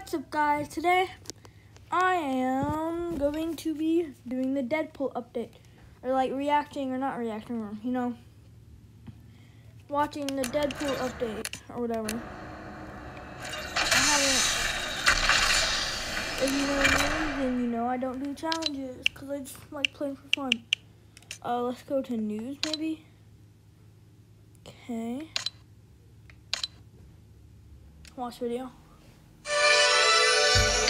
What's up guys? Today I am going to be doing the Deadpool update. Or like reacting or not reacting or you know watching the Deadpool update or whatever. I haven't if you know me, then you know I don't do challenges because I just like playing for fun. Uh let's go to news maybe. Okay. Watch video.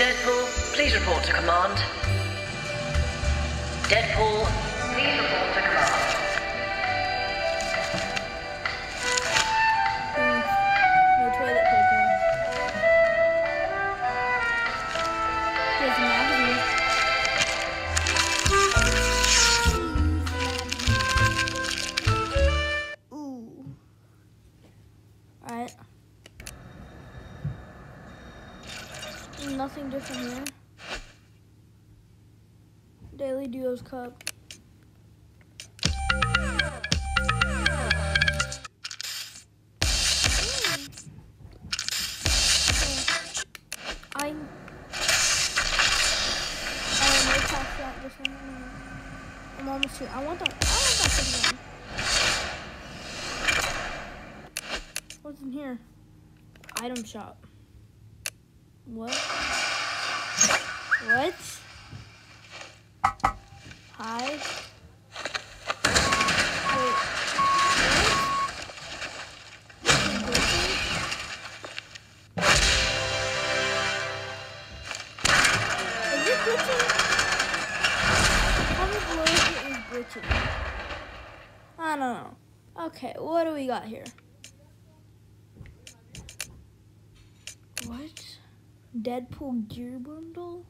Deadpool, please report to command. Deadpool, please report to command. Nothing different here. Daily Duos Cup. I'm. One. almost here. I want that. I want that thing. What's in here? Item shop. What? What? Hi. Glitching? Is glitching. I don't know. Okay, what do we got here? What? Deadpool gear bundle?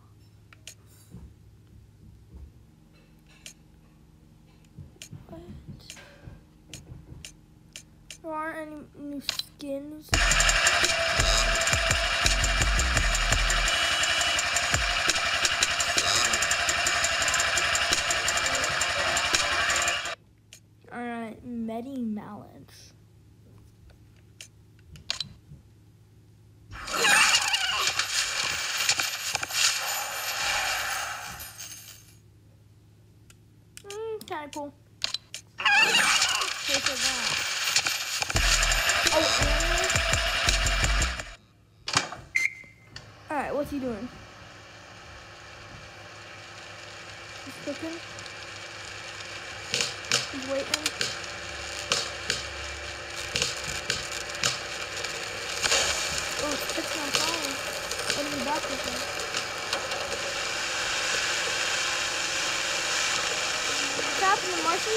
What? There aren't any new skins. Cooking. He's waiting. Oh, it's catching on fire. Back with him? What's happening, Marcy?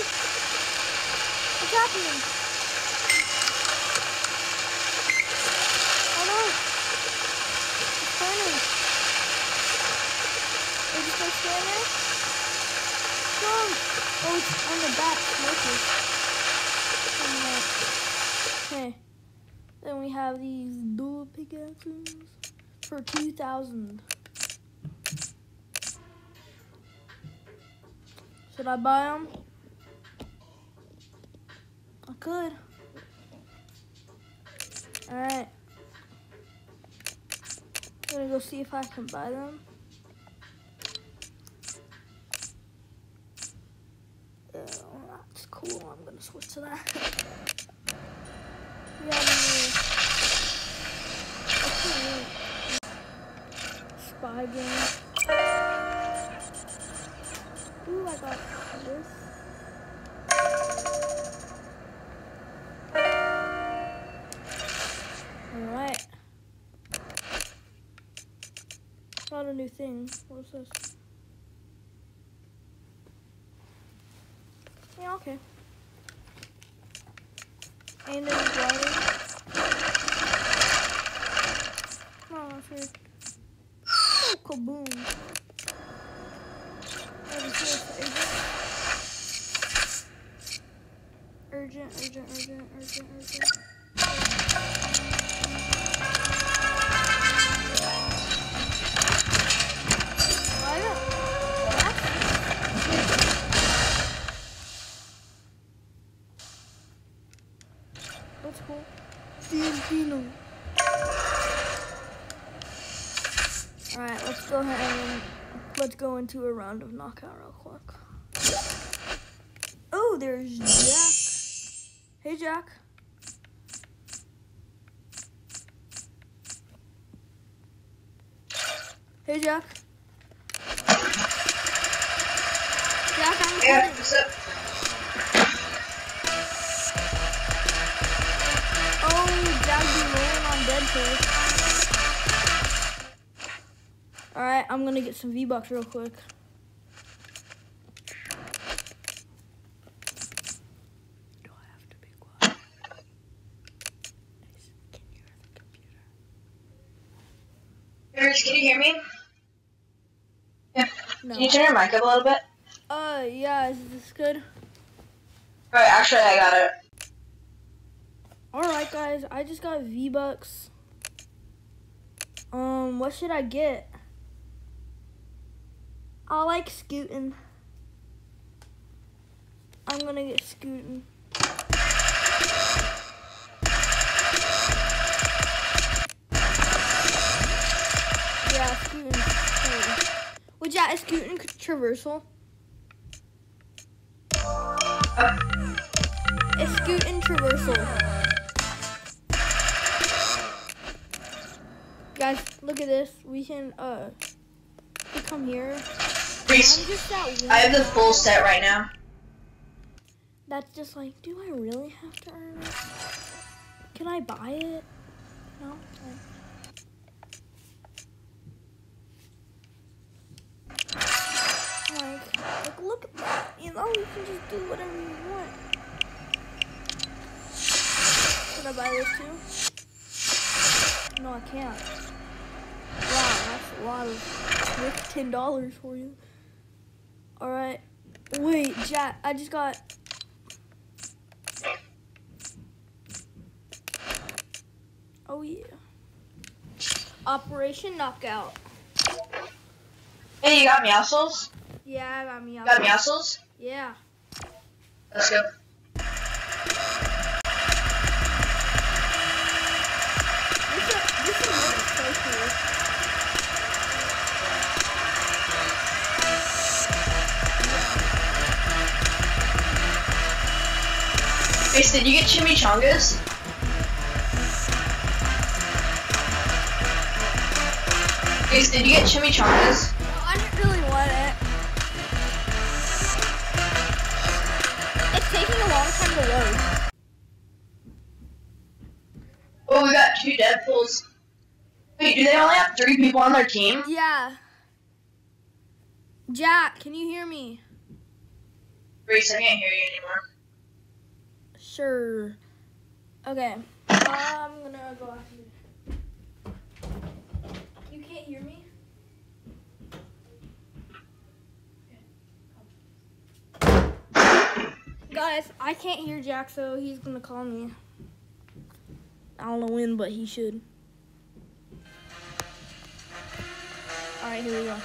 What's happening? Oh no! It's burning. Are you just gonna there? Oh, it's on the back. Okay. Then we have these dual pickaxes for 2000 Should I buy them? I could. Alright. I'm gonna go see if I can buy them. That's cool. I'm gonna switch to that. Okay, spy game. Ooh, I got this. Alright. Found a new thing. What's this? Okay. And then water. Oh, weird. Oh, kaboom. Urgent, urgent, urgent, urgent, urgent. That's cool. Tarantino. All right, let's go ahead and let's go into a round of knockout real quick. Oh, there's Jack. Hey, Jack. Hey, Jack. Jack, I'm Yeah, recording. Up? Be rolling on Deadpool. Alright, I'm gonna get some V-Bucks real quick. Do I have to be quiet? Can you hear the computer? Rich, can you hear me? Yeah. No. Can you turn your mic up a little bit? Uh, yeah, is this good? Alright, actually, I got it. Alright, guys, I just got V-Bucks. Um, what should I get? I like scooting. I'm gonna get scooting. Yeah, scooting. Well, yeah, is scooting traversal? Is scooting traversal? Guys, look at this. We can, uh, we come here. I'm Reese, just that one. I have the full set right now. That's just like, do I really have to earn it? Can I buy it? No. Like, like, like, look at that. You know, you can just do whatever you want. Can I buy this too? No, I can't. Wow, that's a lot of that's ten dollars for you. All right. Wait, Jack. I just got. Oh yeah. Operation Knockout. Hey, you got Meowscles? Yeah, I got me. Got? Yeah. Let's go. Did you get chimichangas? Reese, did you get chimichangas? No, I didn't really want it. It's taking a long time to load. Oh, we got two Deadpools. Wait, do they only have three people on their team? Yeah. Jack, can you hear me? Reese, I can't hear you anymore. Sure. Okay. I'm gonna go after you. You can't hear me? Guys, I can't hear Jack, so he's gonna call me. I don't know when, but he should. Alright, here we go.